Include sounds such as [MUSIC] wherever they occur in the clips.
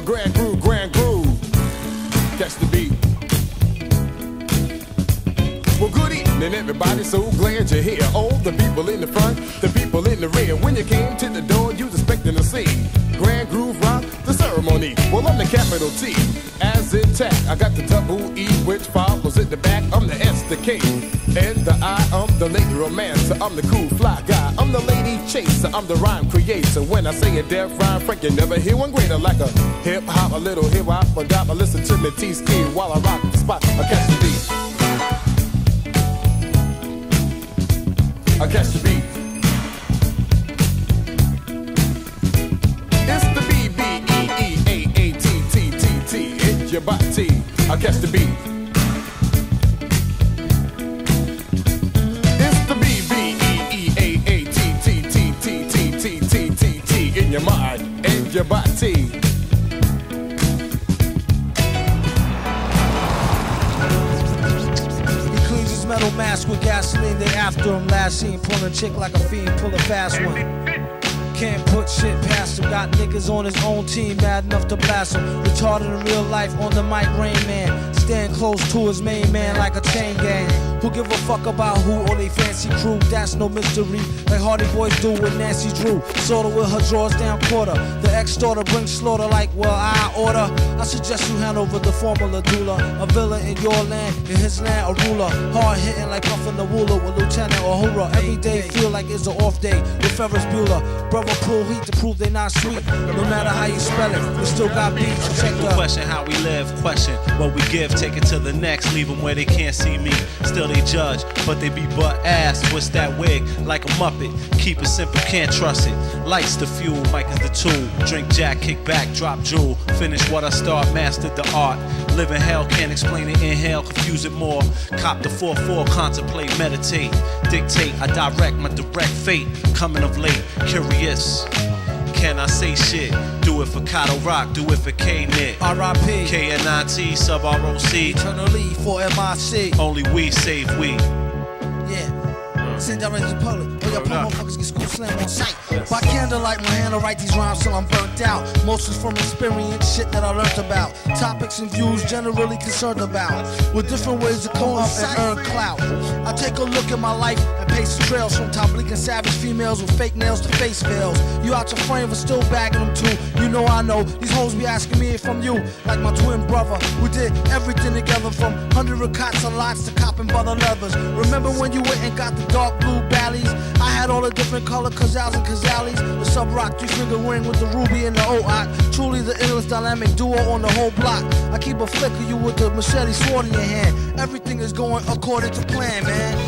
grand groove, grand groove. Catch the beat. Well, good evening, everybody. So glad you're here. All the people in the front, the people in the rear. When you came to the door, you was expecting to see Grand Groove Rock, the ceremony. Well, I'm the capital T, as in tech. I got the double E, which follows at the back. I'm the S, the K, and the I. I'm the lady romancer. I'm the cool fly guy. I'm the lady chaser. I'm the rhyme creator. When I say a deaf rhyme, Frank, you never hear one greater. Like a hip hop, a little hip hop, a dop. I listen to me T-Ski while I rock the spot. I catch the beat. I catch the beat. Your body. I catch the beat. It's the B B E E A A T T T T T T T T T in your mind and your body. Metal mask with gasoline. They after him. Last seen pulling a chick like a fiend, pull a fast one. Can't put shit past him. Got niggas on his own team, mad enough to blast him. Retarded in real life on the mic, Rain Man. Stand close to his main man like a chain gang. Who give a fuck about who or they fancy crew? That's no mystery. Like Hardy Boys do with Nancy Drew. Sorta with her drawers down quarter. The ex-daughter brings slaughter like, well, I order. I suggest you hand over the formula doula. A villain in your land, in his land, a ruler. Hard hitting like puffin' the ruler with Lieutenant Uhura. Every day feel like it's an off day with Ferris Bueller. Brother pull heat to prove they not sweet. No matter how you spell it, we still got beats. To check the Question how we live, question what we give, take it to the next, leave them where they can't see me. Still they judge, but they be butt ass. What's that wig like a muppet. Keep it simple, can't trust it. Lights the fuel, mic is the tool. Drink jack, kick back, drop jewel. Finish what I start, mastered the art. Live in hell, can't explain it, inhale, confuse it more. Cop the 4-4, contemplate, meditate. Dictate, I direct my direct fate. Coming of late, Kurious. Can I say shit? Do it for Kato Rock, do it for K-Nit. R.I.P. K-N-I-T, sub R-O-C. Eternally for MIC. Only we save we. Send direct to the public. Or your poor motherfuckers get school slam on sight. By candlelight, my hand to write these rhymes till I'm burnt out. Mostly from experience, shit that I learned about. Topics and views generally concerned about. With different ways to come up and earn clout. I take a look at my life and pace the trails from top bleak and savage females with fake nails to face veils. You out your frame but still bagging them too. You know I know. These hoes be asking me if I'm you. Like my twin brother. We did everything together from hundred cots and lots to copping butter leathers. Remember when you went and got the dark blue ballies? I had all the different color Cazals and Kazalis. The Subroc three finger ring with the ruby and the OAC. Truly the endless dynamic duo on the whole block. I keep a flick of you with the machete sword in your hand. Everything is going according to plan, man.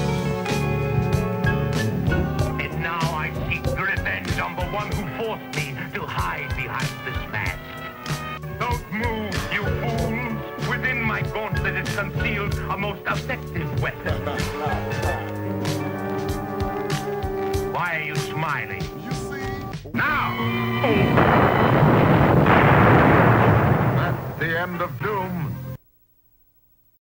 And now I seek revenge [LAUGHS] Now! That's the end of doom.